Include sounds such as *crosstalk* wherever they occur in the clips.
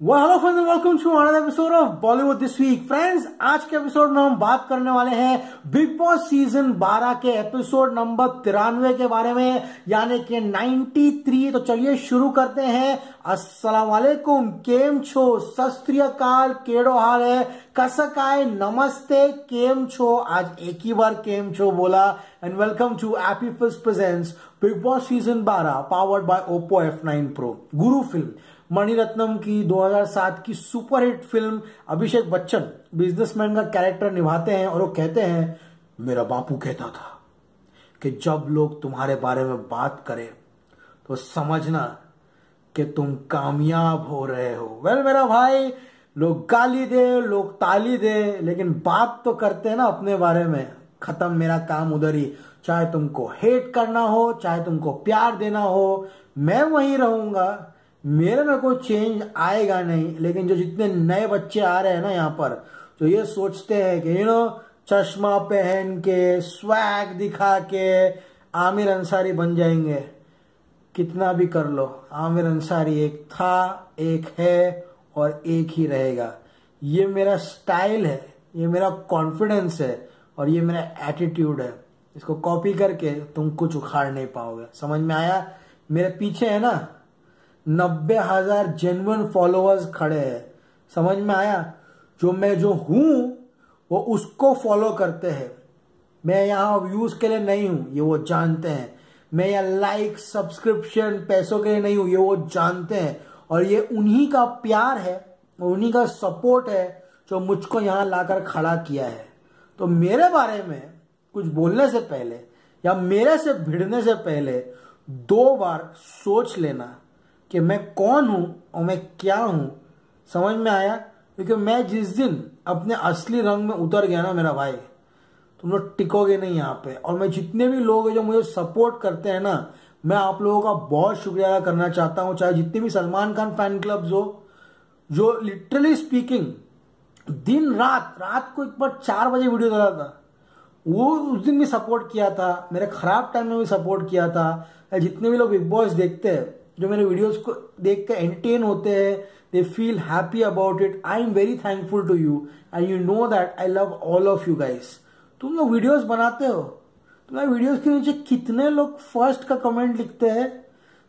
well, hello friends and welcome to another episode of Bollywood this week. Friends, आज के episode में हम बात करने वाले हैं बिग बॉस सीज़न 12 के एपिसोड नंबर तिरानवे के बारे में यानी कि 93 तो चलिए शुरू करते हैं। अस्सलाम वालेकुम। केम छो? सस्त्रियकाल केड़ो हाल है? कसकाय नमस्ते। केम छो? आज एक ही बार केम छो बोला। And welcome to AP film presents Bigg Boss season 12 powered by Oppo F9 Pro Guru film. Mani Ratnam की 2007 की superhit film Abhishek Bachchan businessman का कैरेक्टर निभाते हैं और वो कहते हैं मेरा बापू कहता था कि जब लोग तुम्हारे बारे में बात करें तो समझना कि तुम कामयाब हो रहे हो। वेल well, मेरा भाई लोग गाली दे लोग ताली दे लेकिन बात तो करते हैं ना अपने बारे में। खत्म मेरा काम उधर ही। चाहे तुमको हेट करना हो चाहे तुमको प्यार देना हो मैं वहीं रहूँगा। मेरे में कोई चेंज आएगा नहीं, लेकिन जो जितने नए बच्चे आ रहे हैं ना यहाँ पर, जो ये सोचते हैं कि यू नो चश्मा पहन के स्वैग दिखा के आमिर अंसारी बन जाएँगे। कितना भी कर लो, आमिर अंसारी एक था, एक है और एक ही रहेगा। ये मेरा स्टाइल है, ये मेरा कॉन्फिडेंस है और ये मेरा एटीट्यूड है। इसको कॉपी करके तुम कुछ उखाड़ नहीं पाओगे। समझ में आया? मेरे पीछे है ना? नब्बे हज़ार जेनुअन फॉलोअर्स खड़े हैं। समझ में आया? जो मैं जो हूँ, वो उसको फॉलो करते हैं। मैं यहाँ व्यूज़ के लिए नहीं हूँ, ये वो जानते हैं। मैं यहाँ लाइक सब्सक्रिप्शन पैसों के लिए नहीं हूँ, ये वो जानते हैं। और ये उन्हीं का प्यार है, उन्हीं का सपोर्ट है, जो मुझको यहाँ लाकर खड़ा किया है। तो मेरे बारे में कुछ बोलने से पहले या मेरे से भिड़ने से पहले दो बार सोच लेना। कि मैं कौन हूँ और मैं क्या हूँ? समझ में आया? क्योंकि मैं जिस दिन अपने असली रंग में उतर गया ना मेरा भाई, तुम लोग टिकोगे नहीं यहाँ पे। और मैं जितने भी लोग हैं जो मुझे सपोर्ट करते हैं ना, मैं आप लोगों का बहुत शुक्रिया अदा करना चाहता हूँ, चाहे जितने भी सलमान खान फ़ैन क्लब्स हो, जो लिटरली स्पीकिंग दिन रात रात को एक बार चार बजे वीडियो डाला था। वो उस दिन भी सपोर्ट किया था, मेरे खराब टाइम में भी सपोर्ट किया था। जितने भी लोग बिग बॉस देखते हैं जो मेरे वीडियोस को देख कर एंटरटेन होते हैं they feel happy about it I am very thankful to you and you know that I love all of you guys तुम लोग वीडियोस बनाते हो? तुम्हारे वीडियोस के नीचे कितने लोग फ़र्स्ट का कमेंट लिखते हैं?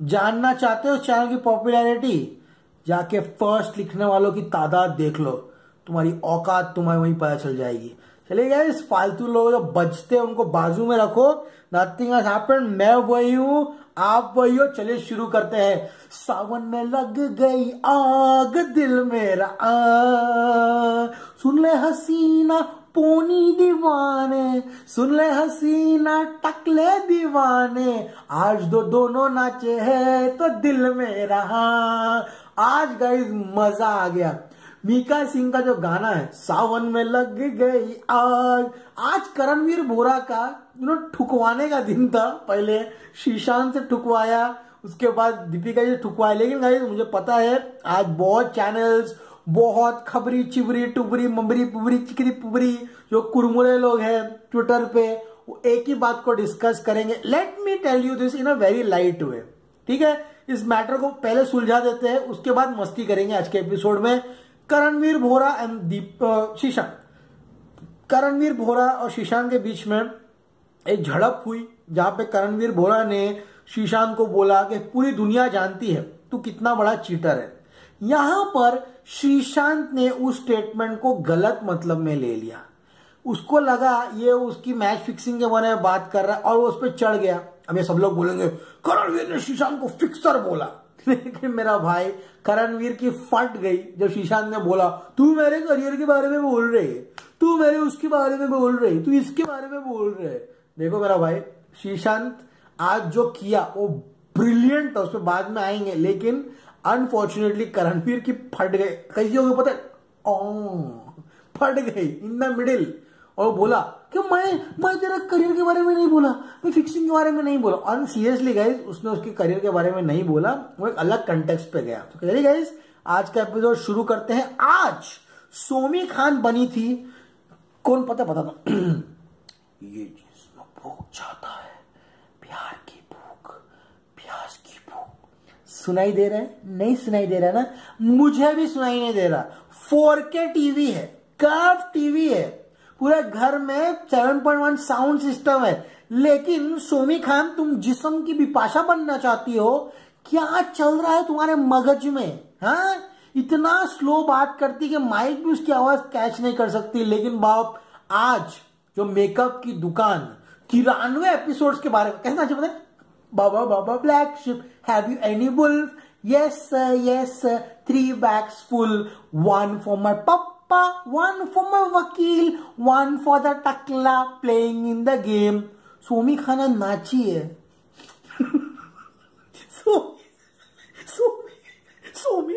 जानना चाहते हो चैनल की पॉपुलैरिटी जाके फ़र्स्ट लिखने वालों की तादाद देख लो। तुम्हारी औकात तुम्हें वहीं पता चल जाएगी। चलिए गाइस फालतू लोग जो बचते हैं, उनको बाजू में रखो। नथिंग हैज़ हैपेंड मैं वही हूँ। आप वही चलिए शुरू करते हैं। सावन में लग गई आग, दिल मेरा आ। सुन ले हसीना, पोनी दीवाने। सुन ले हसीना टकले दीवाने। आज दो दोनों नाचे हैं तो दिल में रहा आज गई मज़ा आ गया। मीका सिंह का जो गाना है, सावन में लग गई आग। आज करणवीर बोरा का यू ठुकवाने का दिन था। पहले शीशान से ठुकवाया, उसके बाद दीपिका जी ठुकवाया लेकिन गाइस मुझे पता है, आज बहुत चैनल्स बहुत खबरी चिबरी, टुबरी मबरी पुबरी, चिकरी पुबरी, जो कुरमुरे लोग हैं ट्विटर पे, वो एक ही बात को डिस्कस करेंगे। Let me tell you this in a very light way ठीक है? इस मैटर को पहले सुलझा देते हैं, उसके बाद मस्ती करेंगे आज के एपिसोड में। करणवीर भोरा एंड दीप शीशांत करणवीर भोरा और शीशांत के बीच में एक झड़प हुई, जहाँ पे करणवीर भोरा ने शीशांत को बोला कि पूरी दुनिया जानती है, तू कितना बड़ा चीटर है। यहाँ पर श्रीशांत ने उस स्टेटमेंट को गलत मतलब में ले लिया। उसको लगा ये उसकी मैच फिक्सिंग के बारे में बात कर रहा है और वो उस पर चढ़ गया। अब ये सब लोग बोलेंगे, करणवीर ने शीशांत को फिक्सर बोला। *laughs* लेकिन मेरा भाई करणवीर की फट गई जब शीशांत ने बोला, तू मेरे करियर के बारे में बोल रहे तू मेरे उसके बारे में बोल रहे तू इसके बारे में बोल रहे देखो मेरा भाई, शीशांत आज जो किया, वो ब्रिलियंट था उस पर बाद में आएँगे, लेकिन अनफॉर्चुनेटली करणवीर की फट गए कैसी होगी पता फट गई इन द मिडिल और बोला कि मैं मैं तेरा करियर के बारे में नहीं बोला? मैं फिक्सिंग के बारे में नहीं बोला। और सीरियसली गाइज़ उसने उसके करियर के बारे में नहीं बोला। वो एक अलग कंटेक्स्ट पे गया। तो चलिए गाइज़ आज का एपिसोड शुरू करते हैं। आज सोमी खान बनी थी। कौन पता पता था *clears throat* ये जिसमें भूख जाता है। प्यार की भूख, प्यास की भूख। सुनाई दे रहा है? नहीं सुनाई दे रहा ना? मुझे भी सुनाई नहीं दे रहा। फोर के टीवी है। कर्व टीवी है। पूरे घर में 7.1 साउंड सिस्टम है। लेकिन सोमी खान, तुम जिसम की विपाशा बनना चाहती हो, क्या चल रहा है तुम्हारे मगज में? हाँ? इतना स्लो बात करती कि माइक भी उसकी आवाज़ कैच नहीं कर सकती। लेकिन बाप, आज जो मेकअप की दुकान, तिरानवे एपिसोड्स के बारे में कहना चाहिए baa baa black sheep have you any wolf yes, sir yes, sir, three bags full, one for my papa, one for my vakil one for the takla playing in the game. Somi खाना नाची है सोमी सोमी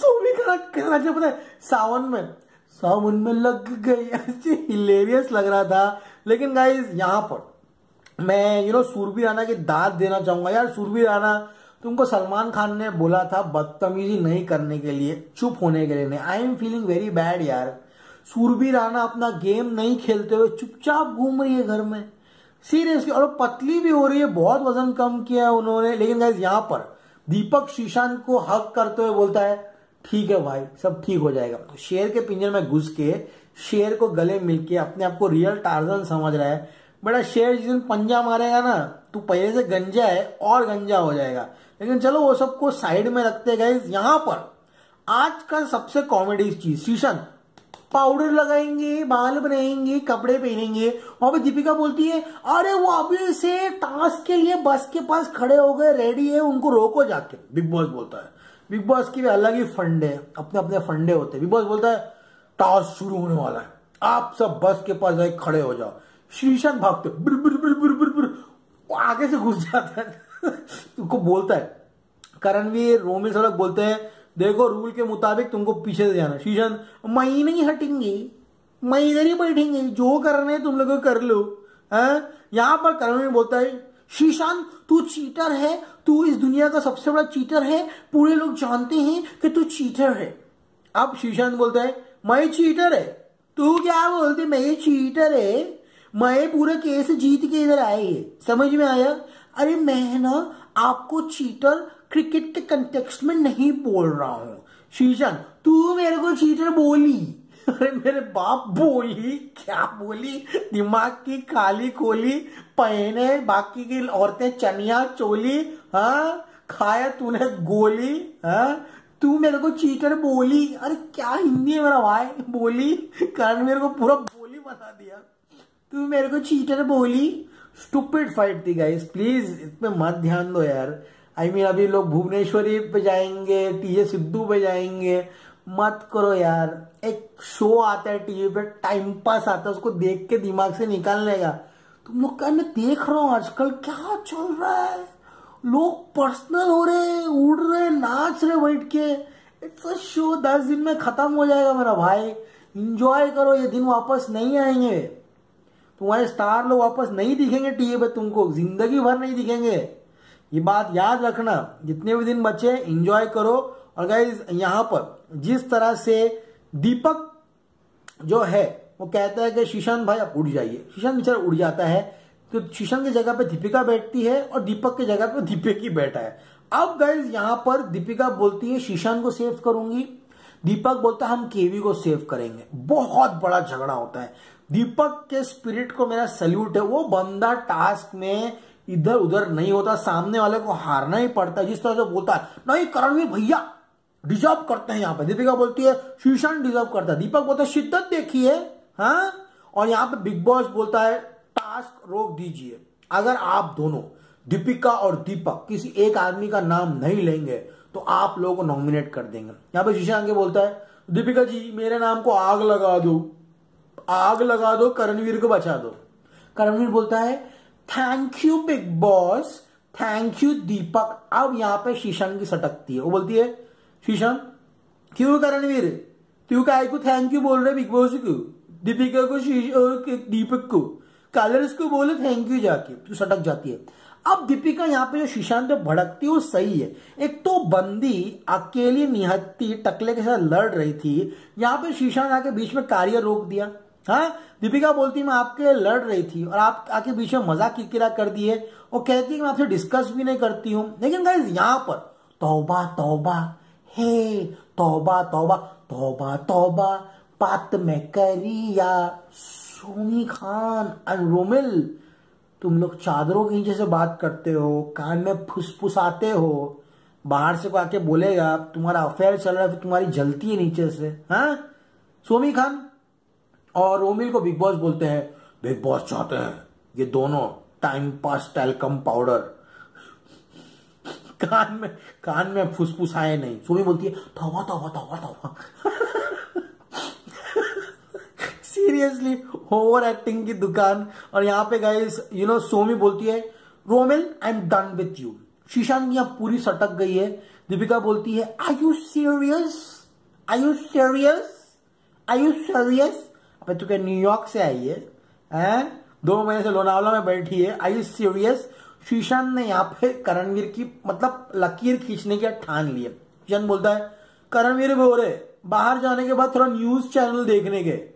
सोमी खाना कहना चाहिए पता है? सावन में सावन में लग गई। हिलेरियस लग रहा था। लेकिन गाइज़ यहाँ पर मैं यू नो सूरबी राणा की दाद देना चाहूँगा। यार सूरबी राणा तुमको सलमान खान ने बोला था, बदतमीजी नहीं करने के लिए, चुप होने के लिए नहीं। I am feeling very bad यार। सूरबी राणा अपना गेम नहीं खेलते हुए चुपचाप घूम रही है घर में। सीरियसली और पतली भी हो रही है, बहुत वज़न कम किया है उन्होंने। लेकिन गाइज़ यहाँ पर दीपक शीशान को हक करते हुए बोलता है, ठीक है भाई, सब ठीक हो जाएगा। तो शेर के पिंजर में घुस के, शेर को गले मिलके अपने आप को रियल टार्जन समझ रहा है। बड़ा शेर जिस दिन पंजा मारेगा ना, तू पहले से गंजा है और गंजा हो जाएगा। लेकिन चलो, वो सबको साइड में रखते गए यहाँ पर। आज का सबसे कॉमेडी चीज़, शीशन। पाउडर लगाएँगे बाल बनाएँगे कपड़े पहनेंगे। वहाँ पे दीपिका बोलती है, अरे वो अभी से टास्क के लिए बस के पास खड़े हो गए रेडी है, उनको रोको जाके। बिग बॉस बोलता है। बिग बॉस की भी अलग ही फंडे अपने अपने फंडे होते हैं। बिग बॉस बोलता है टास्क शुरू होने वाला है। आप सब बस के पास जाए खड़े हो जाओ। शीशन भागते बुर बुर बुर बुर बुर बुर। वो आगे से घुस जाता है। *laughs* तुमको बोलता है। करणवीर, रोमिल सड़क बोलते हैं, देखो रूल के मुताबिक तुमको पीछे से जाना शीशन मई नहीं हटेंगे। मई इधर ही बैठेंगे। जो करने तुम लोग कर लो। है? यहाँ पर करणवीर बोलता है शीशान तू चीटर है। तू इस दुनिया का सबसे बड़ा चीटर है। पूरे लोग जानते हैं कि तू चीटर है। अब शीशान बोलता है, मैं चीटर है। तू क्या बोलते मैं चीटर है। मैं पूरे केस जीत के इधर आए ये। समझ में आया? अरे मैं ना, आपको चीटर क्रिकेट के कंटेक्स्ट में नहीं बोल रहा हूँ। शीशन, तू मेरे को चीटर बोली? *laughs* अरे मेरे बाप बोली? क्या बोली? दिमाग की काली कोली पहने, बाकी की औरतें चनिया चोली हाँ? खाया तूने गोली हाँ? तू मेरे को चीटर बोली? अरे क्या हिंदी है मेरा भाई बोली? कारण मेरे को पूरा बोली बना दिया। तू मेरे को चीटर बोली? स्टूपिड फाइट थी गाइस प्लीज़ इसमें मत ध्यान दो यार. आई I मीन mean, अभी लोग भुवनेश्वरी पे जाएँगे टीजे सिद्धू पे जाएँगे. मत करो यार. एक शो आता है टीवी पे टाइम पास आता है उसको देख के दिमाग से निकाल लेगा. तुम लोग क्या मैं देख रहा हूँ आजकल? क्या चल रहा है? लोग पर्सनल हो रहे उड़ रहे नाच रहे बैठ के. इट्स अ शो दस दिन में खत्म हो जाएगा मेरा भाई. इंजॉय करो ये दिन वापस नहीं आएँगे. तुम्हारे स्टार लोग वापस नहीं दिखेंगे टीवी पे, तुमको ज़िंदगी भर नहीं दिखेंगे। ये बात याद रखना, जितने भी दिन बचे इंजॉय करो। और गाइज़ यहाँ पर, जिस तरह से दीपक जो है, वो कहता है कि शीशान भाई, आप उड़ जाइए। शीशान बेचारा उड़ जाता है तो शीशान की जगह पे दीपिका बैठती है और दीपक की जगह पे दीपक ही बैठा है। अब गाइज़ यहाँ पर दीपिका बोलती है शीशान को सेव करूँगी। दीपक बोलता है, हम केवी को सेव करेंगे। बहुत बड़ा झगड़ा होता है। दीपक के स्पिरिट को मेरा सल्यूट है। वो बंदा टास्क में इधर उधर नहीं होता, सामने वाले को हारना ही पड़ता है। जिस तरह से बोलता है, नहीं, करणवीर भैया डिजर्व करते हैं यहाँ पे। दीपिका बोलती है शीशन डिजर्व करता है। दीपक बोलता है, शिद्दत देखिए हाँ और यहाँ पे बिग बॉस बोलता है टास्क रोक दीजिए। अगर आप दोनों, दीपिका और दीपक, किसी एक आदमी का नाम नहीं लेंगे तो आप लोगों को नॉमिनेट कर देंगे। यहाँ पे शीशा आगे बोलता है, दीपिका जी, मेरे नाम को आग लगा दो। आग लगा दो, करणवीर को बचा दो। करणवीर बोलता है thank you Bigg Boss thank you Deepak अब यहाँ पे शीशन की सटकती है। वो बोलती है शीशन क्यों करणवीर? तू काय को थैंक यू बोल रहे बिग बॉस को। दीपिका को दीपक को। कलर्स को बोले थैंक यू जाके, तू सटक जाती है। अब दीपिका यहाँ पे जो शीशान पे भड़कती है, वो सही है। एक तो बंदी अकेली निहत्ती, टकले के साथ लड़ रही थी। यहाँ पे शीशान आके बीच में कार्य रोक दिया। हाँ? दीपिका बोलती, मैं आपके लड़ रही थी और आप आके बीच में मज़ाक किरकिरा कर दिए और कहती है कि मैं आपसे डिस्कस भी नहीं करती हूँ। लेकिन गाइज़ यहाँ पर, तोबा तोबा, हे, तौबा तौबा तौबा तौबा, बात में करिया, सोनी खान एंड रोमिल, तुम लोग चादरों के नीचे से बात करते हो, कान में फुसफुसाते हो, बाहर से कोई आके बोलेगा, तुम्हारा अफेयर चल रहा है तुम्हारी जलती है नीचे से हाँ? सोमी खान और रोमिल को बिग बॉस बोलते हैं बिग बॉस चाहते हैं, ये दोनों टाइम पास टेलकम पाउडर कान में कान में फुसफुसाए नहीं। सोमी बोलती है तौबा तौबा तौबा तौबा सीरियसली ओवर एक्टिंग की दुकान। और यहाँ पे गाइस यू नो सोमी बोलती है, Romil I am done with you शीशान यहाँ पूरी सटक गई है। दीपिका बोलती है I you serious I you serious I you serious अबे तू क्या न्यूयॉर्क से आई है? हैं? दो महीने से लोनावला में बैठी है। आई सीरियस शीशान ने यहाँ पे करणवीर की मतलब लकीर खींचने की ठान ली है। शीशान बोलता है, करणवीर बोरे बाहर जाने के बाद थोड़ा न्यूज़ चैनल देखने के।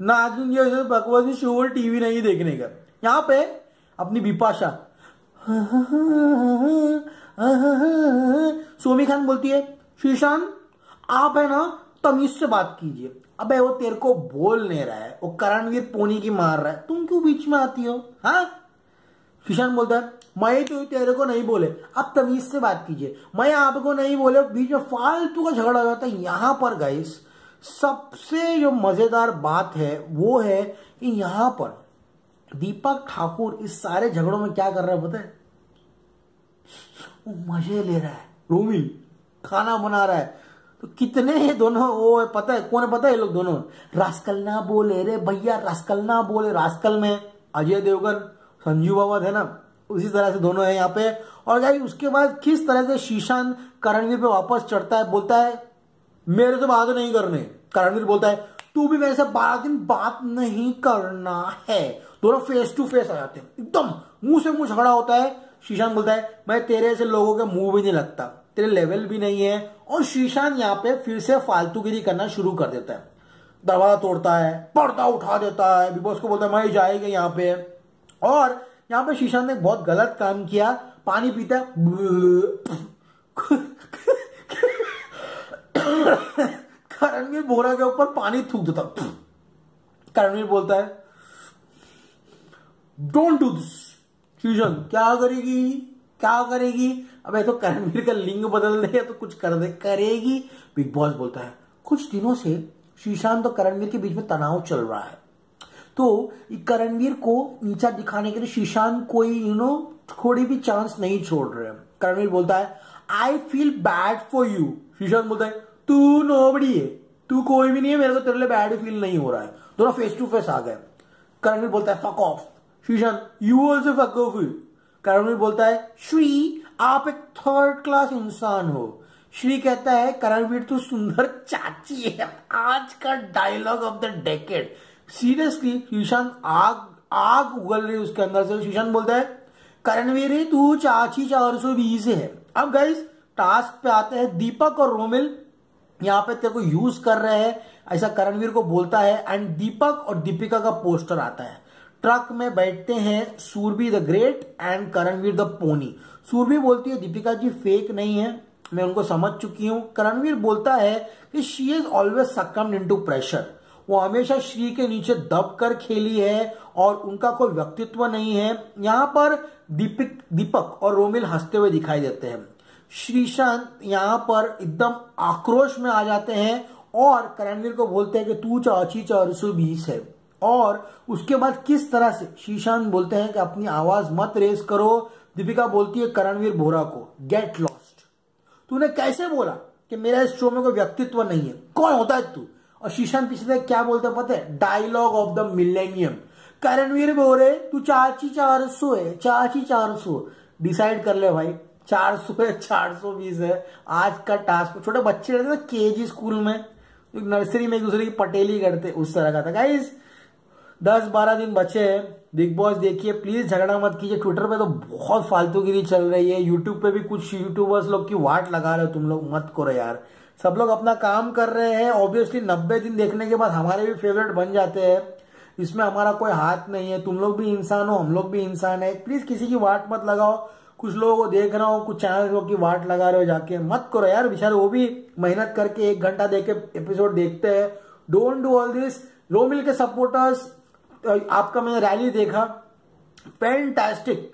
नागिन जैसे बकवासी शो और टीवी नहीं देखने का। यहाँ पे अपनी बिपाशा, *laughs* सोमी खान बोलती है, शीशान, आप है ना तमीज से बात कीजिए। अबे वो तेरे को बोल नहीं रहा है। वो करणवीर पोनी की मार रहा है। तुम क्यों बीच में आती हो? हाँ? शीशान बोलता है मैं तो तेरे को नहीं बोले। अब तमीज से बात कीजिए। मैं आपको नहीं बोले बीच में फालतू का झगड़ा हो जाता है यहाँ पर गाइस सबसे जो मज़ेदार बात है वो है कि यहाँ पर दीपक ठाकुर इस सारे झगड़ों में क्या कर रहा है पता है? वो मज़े ले रहा है। रोमिल खाना बना रहा है। तो कितने हैं दोनों? वो पता है, कौन पता है लोग दोनों? रास्कल ना बोले रे भैया, रास्कल ना बोले, रास्कल में अजय देवगन, संजू बाबा है ना, उसी तरह से दोनों है यहाँ पे। और भाई उसके बाद किस तरह से शीशान करणवीर पे वापस चढ़ता है, बोलता है, मेरे से बात नहीं करने। करणवीर बोलता है, तू भी मेरे से बारह दिन बात नहीं करना है। दोनों फेस टू फेस आ जाते हैं। एकदम मुँह से मुँह झगड़ा होता है। शीशान बोलता है, मैं तेरे से लोगों के मुँह भी नहीं लगता। तेरे लेवल भी नहीं है और शीशान यहाँ पे फिर से फालतूगिरी करना शुरू कर देता है। दरवाज़ा तोड़ता है, पर्दा उठा देता है बिग बॉस को बोलता है, मैं जाएगा यहाँ पे। और यहाँ पे शीशान ने बहुत गलत काम किया। पानी पीता करणवीर बोरा के ऊपर पानी थूक देता करणवीर बोलता है डोंट डू दिस शीशन, क्या करेगी? क्या करेगी? अब तो करणवीर का लिंग बदल दे तो कुछ कर दे करेगी। बिग बॉस बोलता है, कुछ दिनों से शीशान तो करणवीर के बीच में तनाव चल रहा है। तो करणवीर को नीचा दिखाने के लिए शीशान कोई यू नो थोड़ी भी चांस नहीं छोड़ रहे करणवीर बोलता है I feel bad for you शीशान बोलता है, तू नोबड़ी है। तू कोई भी नहीं है, मेरे को तेरे लिए बैड फील नहीं हो रहा है। दोनों फेस टू फेस आ गए। करणवीर बोलता है fuck off शीशान you also fuck off you Karanvir बोलता है श्री आप एक थर्ड क्लास इंसान हो। श्री कहता है करणवीर तू सुंदर चाची है। आज का dialogue of the decade seriously शीशान आग आग उगल रही उसके अंदर से। शीशान बोलता है करणवीर ही तू चाची चार सौ बीस है। अब गाइस टास्क पे आते हैं। दीपक और रोमिल यहाँ पे तेरे को यूज़ कर रहे हैं। ऐसा करणवीर को बोलता है एंड दीपक और दीपिका का पोस्टर आता है। ट्रक में बैठते हैं Surbhi the great and Karanvir the pony Surbhi बोलती है, दीपिका जी फेक नहीं है, मैं उनको समझ चुकी हूँ। करणवीर बोलता है कि she is always succumbed in to pressure वो हमेशा श्री के नीचे दब कर खेली है और उनका कोई व्यक्तित्व नहीं है। यहाँ पर दीपिक, दीपक और रोमिल हँसते हुए दिखाई देते हैं। श्रीशांत यहाँ पर एकदम आक्रोश में आ जाते हैं और करणवीर को बोलते हैं कि तू चाची चार सौ बीस है। और उसके बाद किस तरह से, श्रीशांत बोलते हैं कि अपनी आवाज़ मत रेस करो दीपिका बोलती है करणवीर बोरा को गेट लॉस्ट तूने कैसे बोला कि मेरा इस शो में कोई व्यक्तित्व नहीं है? कौन होता है तू? और शीशांत पीछे क्या बोलते पता है? Dialogue of the millennium Karanvir Bohra तू चाची चार सौ है, चाची चार सौ। डिसाइड कर ले भाई, चार सौ है, चार सौ बीस है। आज का टास्क छोटे बच्चे रहते थे के जी स्कूल में। नर्सरी में एक दूसरे की पटेली करते, उस तरह का था। गाइज़ दस बारह दिन बचे हैं। बिग बॉस देखिए प्लीज़ झगड़ा मत कीजिए। ट्विटर पे तो बहुत फालतूगिरी चल रही है। यूट्यूब पे भी कुछ यूट्यूबर्स लोग की वाट लगा रहे हो तुम लोग। मत करो यार। सब लोग अपना काम कर रहे हैं। ऑब्वियसली नब्बे दिन देखने के बाद हमारे भी फेवरेट बन जाते हैं। इसमें हमारा कोई हाथ नहीं है। तुम लोग भी इंसान हो, हम लोग भी इंसान है। प्लीज़ किसी की वाट मत लगाओ। कुछ लोगों को देख रहा हूँ, कुछ चैनल की वाट लगा रहे हो जाके। मत करो यार। बेचारे वो भी मेहनत करके एक घंटा देख के एपिसोड देखते हैं। Don't do all this Romil के सपोर्टर्स आपका मैंने रैली देखा। फैंटास्टिक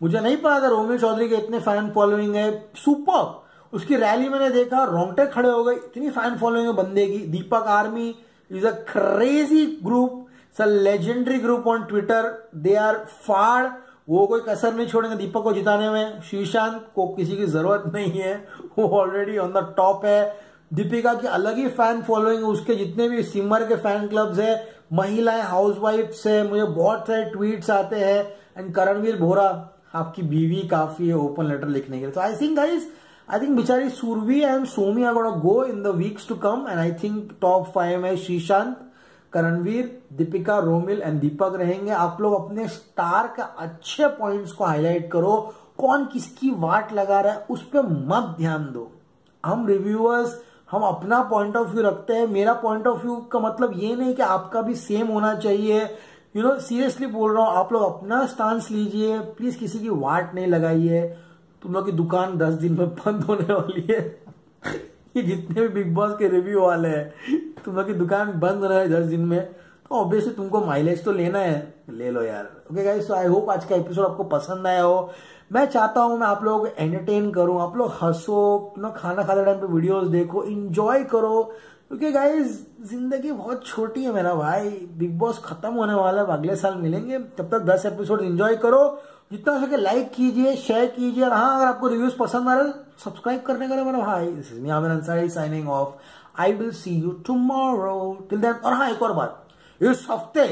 मुझे नहीं पता था रोमिल चौधरी के इतने फ़ैन फॉलोइंग है। सुपर उसकी रैली मैंने देखा, रोंगटे खड़े हो गए। इतनी फ़ैन फॉलोइंग है बंदे की। Deepak army is a crazy group it's legendary group on Twitter they are फाड़ वो कोई कसर नहीं छोड़ेंगे दीपक को जिताने में। श्रीशांत को किसी की ज़रूरत नहीं है। वो ऑलरेडी ऑन द टॉप है। दीपिका की अलग ही फ़ैन फॉलोइंग उसके जितने भी सिमर के फ़ैन क्लब्स है, महिलाएँ हाउस वाइफ है, मुझे बहुत सारे ट्वीट्स आते हैं एंड करणवीर बोरा, आपकी बीवी काफ़ी है ओपन लेटर लिखने के लिए। तो I think guys I think बिचारी Surbhi and Somi are gonna go in the weeks to come and I think top five है श्रीशांत, करणवीर, दीपिका, रोमिल एंड दीपक रहेंगे। आप लोग अपने स्टार के अच्छे पॉइंट्स को हाईलाइट करो। कौन किसकी वाट लगा रहा है, उस पर मत ध्यान दो। हम रिव्यूअर्स हम अपना पॉइंट ऑफ़ व्यू रखते हैं, मेरा पॉइंट ऑफ़ व्यू का मतलब ये नहीं कि आपका भी सेम होना चाहिए। यू नो सीरियसली बोल रहा हूँ, आप लोग अपना स्टांस लीजिए प्लीज़ किसी की वाट नहीं लगाइए। तुम लोग की दुकान दस दिन में बंद होने वाली है। ये जितने भी बिग बॉस के रिव्यू वाले हैं, तुम लोग की दुकान बंद रहे दस दिन में। तो ऑब्वियसली तुमको माइलेज तो लेना है। ले लो यार। Okay guys so I hope आज का एपिसोड आपको पसंद आया हो। मैं चाहता हूँ मैं आप लोग एंटरटेन करूँ, आप लोग हंसो ना खाना खाते टाइम पे वीडियोस देखो इंजॉय करो। क्योंकि गाइज़ ज़िंदगी बहुत छोटी है मेरा भाई बिग बॉस खत्म होने वाला है, अगले साल मिलेंगे। तब तक दस एपिसोड एंजॉय करो, जितना हो सके लाइक कीजिए शेयर कीजिए, और हाँ अगर आपको रिव्यूज़ पसंद आ रहे सब्सक्राइब करने का मेरा भाई। Aamir Ansari signing off I will see you tomorrow till और हाँ एक और बात। इस हफ़्ते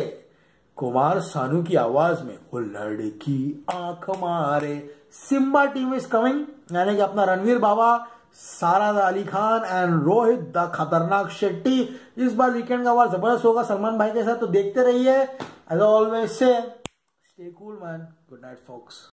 कुमार सानू की आवाज़ में वो लड़की, आँख मारे। सिम्बा टीम इज़ कमिंग यानी कि अपना रणवीर बाबा सारा अली खान एंड रोहित द खतरनाक शेट्टी। इस बार वीकेंड का बार ज़बरदस्त होगा सलमान भाई के साथ तो देखते रहिए। As always say stay cool man good night folks